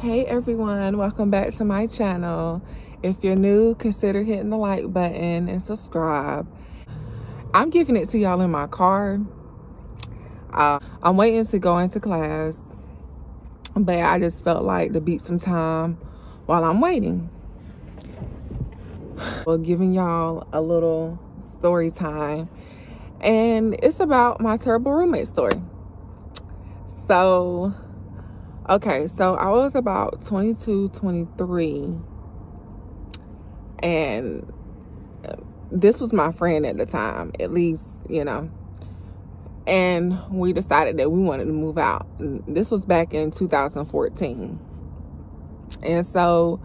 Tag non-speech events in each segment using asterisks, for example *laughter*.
Hey everyone, welcome back to my channel. If you're new, consider hitting the like button and subscribe. I'm giving it to y'all in my car. Uh, I'm waiting to go into class, but I just felt like to beat some time while I'm waiting. Well, giving y'all a little story time, and it's about my terrible roommate story. So, okay, so I was about 22, 23, and uh, this was my friend at the time, at least, you know. And we decided that we wanted to move out. This was back in 2014. And so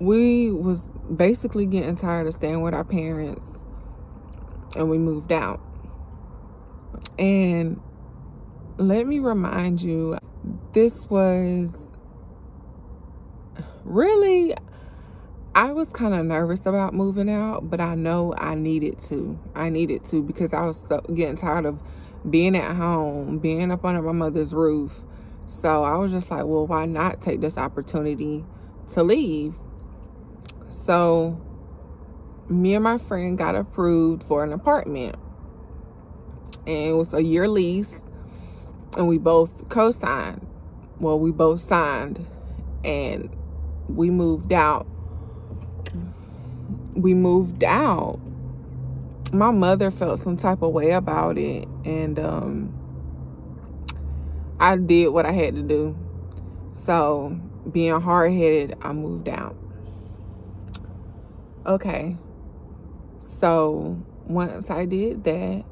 we was basically getting tired of staying with our parents and we moved out. And let me remind you, this was really, I was kind of nervous about moving out, but I know I needed to. I needed to because I was so, getting tired of being at home, being up under my mother's roof. So I was just like, well, why not take this opportunity to leave? So me and my friend got approved for an apartment. And it was a year lease and we both co-signed. Well we both signed and we moved out. We moved out. My mother felt some type of way about it and um i did what i had to do. So being hard-headed i moved out. Okay. So once i did that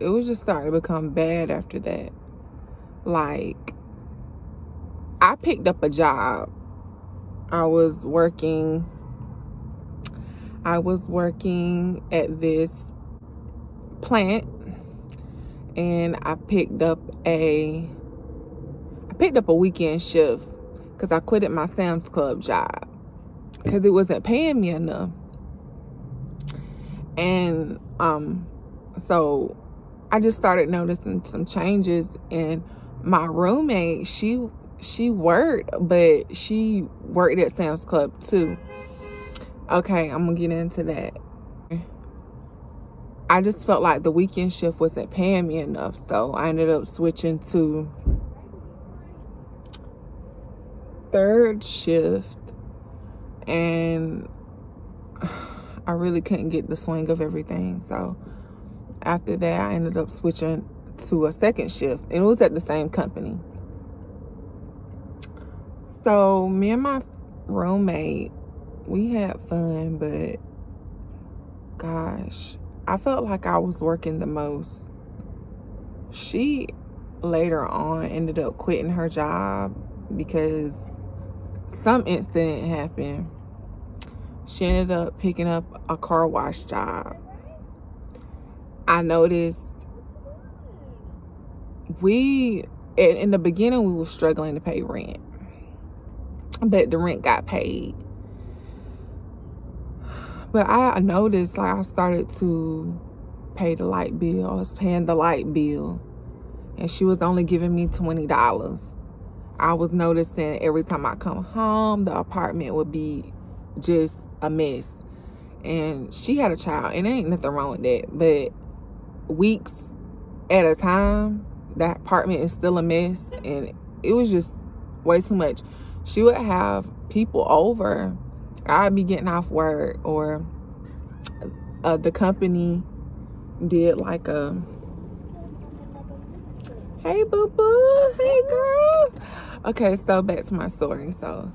it was just starting to become bad after that. Like, I picked up a job. I was working, I was working at this plant and I picked up a, I picked up a weekend shift because I quit at my Sam's Club job because it wasn't paying me enough. And um, so I just started noticing some changes and my roommate, she she worked, but she worked at Sam's Club too. Okay, I'm gonna get into that. I just felt like the weekend shift wasn't paying me enough, so I ended up switching to third shift and *sighs* I really couldn't get the swing of everything, so after that, I ended up switching to a second shift. And it was at the same company. So me and my roommate, we had fun, but gosh, I felt like I was working the most. She later on ended up quitting her job because some incident happened. She ended up picking up a car wash job. I noticed we in the beginning we were struggling to pay rent but the rent got paid. But i noticed like i started to pay the light bill. I was paying the light bill and she was only giving me 20 dollars. I was noticing every time i come home the apartment would be just a mess. And she had a child and there ain't nothing wrong with that but weeks at a time that apartment is still a mess and it was just way too much. She would have people over. I'd be getting off work or uh, the company did like a hey boo boo hey girl. Okay so back to my story. So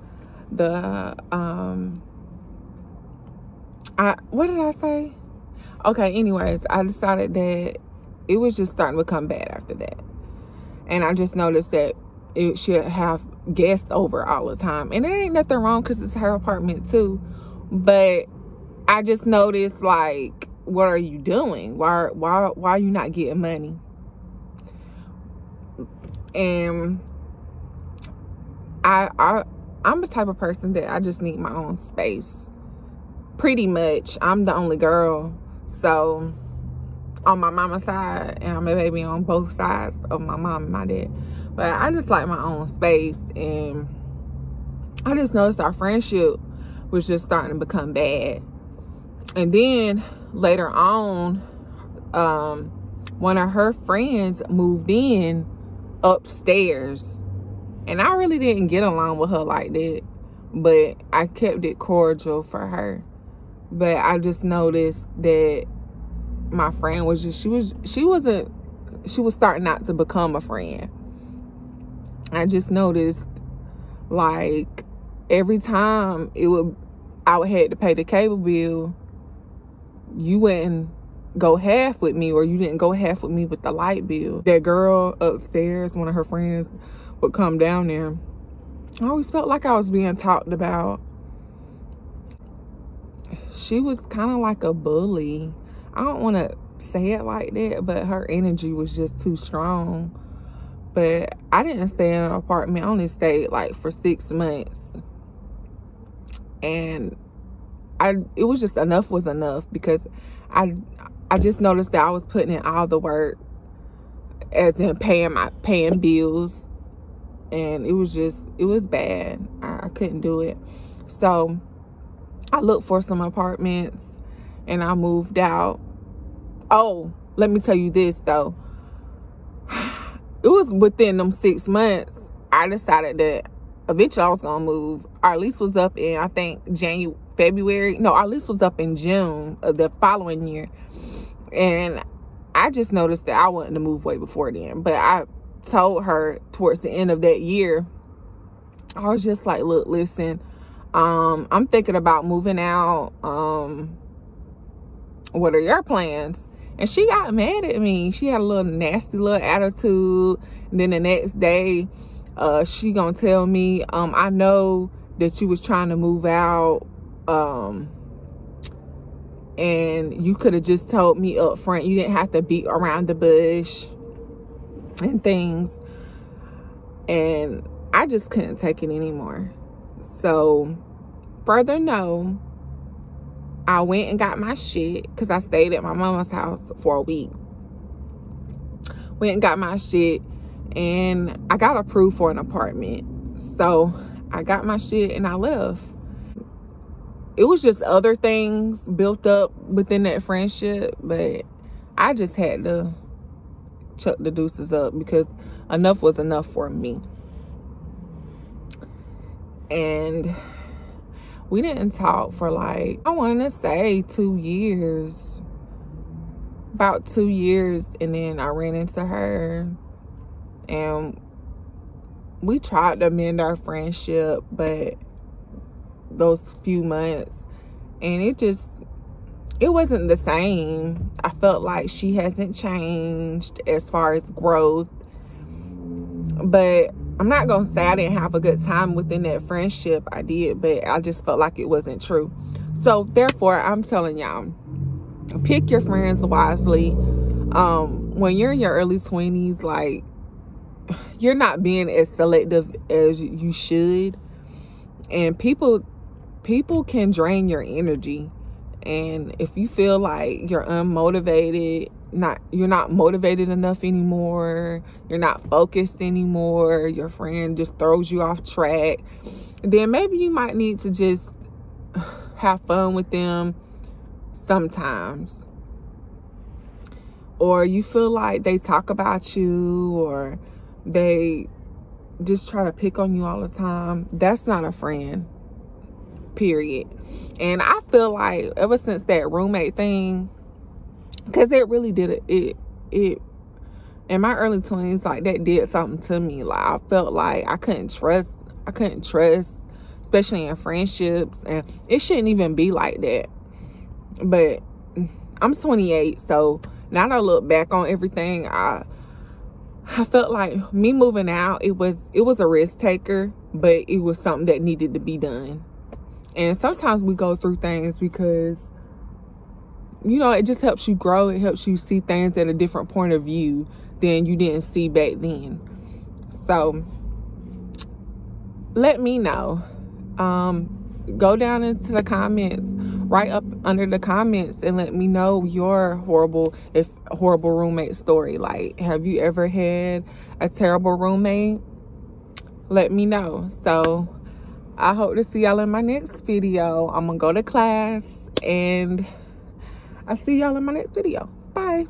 the um i what did i say okay anyways i decided that it was just starting to become bad after that. And i just noticed that it should have guests over all the time. And it ain't nothing wrong because it's her apartment too. But i just noticed like what are you doing? Why why why are you not getting money? And i i i'm the type of person that i just need my own space. Pretty much i'm the only girl so on my mama's side, and I'm a baby on both sides of my mom and my dad. But I just like my own space and I just noticed our friendship was just starting to become bad. And then later on, um, one of her friends moved in upstairs. And I really didn't get along with her like that. But I kept it cordial for her. But I just noticed that my friend was just she was she wasn't she was starting not to become a friend. I just noticed like every time it would I would had to pay the cable bill, you wouldn't go half with me or you didn't go half with me with the light bill. That girl upstairs, one of her friends would come down there. I always felt like I was being talked about. She was kind of like a bully. I don't want to say it like that, but her energy was just too strong. But I didn't stay in an apartment. I only stayed like for six months. And I it was just enough was enough because I I just noticed that I was putting in all the work as in paying my paying bills and it was just it was bad I, I couldn't do it so I looked for some apartments and I moved out. Oh let me tell you this though. *sighs* It was within them six months I decided that eventually I was gonna move. Our lease was up in I think January February no our lease was up in June of the following year. And I just noticed that I wanted to move way before then but I told her towards the end of that year I was just like look listen um I'm thinking about moving out um what are your plans and she got mad at me. She had a little nasty little attitude. And then the next day uh she gonna tell me um i know that you was trying to move out um and you could have just told me up front you didn't have to beat around the bush and things. And i just couldn't take it anymore so further no I went and got my shit because I stayed at my mama's house for a week. Went and got my shit and I got approved for an apartment. So I got my shit and I left. It was just other things built up within that friendship, but I just had to chuck the deuces up because enough was enough for me. And we didn't talk for like i want to say two years about two years and then i ran into her. And we tried to mend our friendship but those few months and it just it wasn't the same. I felt like she hasn't changed as far as growth but I'm not gonna say I didn't have a good time within that friendship. I did, but I just felt like it wasn't true. So therefore, I'm telling y'all, pick your friends wisely. Um, when you're in your early 20s, like you're not being as selective as you should, and people people can drain your energy. And if you feel like you're unmotivated not you're not motivated enough anymore you're not focused anymore your friend just throws you off track then maybe you might need to just *sighs* have fun with them sometimes. Or you feel like they talk about you or they just try to pick on you all the time. That's not a friend period. And i feel like ever since that roommate thing because it really did it, it it in my early 20s like that did something to me. Like i felt like i couldn't trust i couldn't trust especially in friendships and it shouldn't even be like that. But i'm 28 so now that i look back on everything i i felt like me moving out it was it was a risk taker but it was something that needed to be done and sometimes we go through things because you know, it just helps you grow. It helps you see things at a different point of view than you didn't see back then. So let me know. Um, go down into the comments write up under the comments and let me know your horrible if horrible roommate story like have you ever had a terrible roommate let me know so i hope to see y'all in my next video. I'm gonna go to class and i'll see y'all in my next video. Bye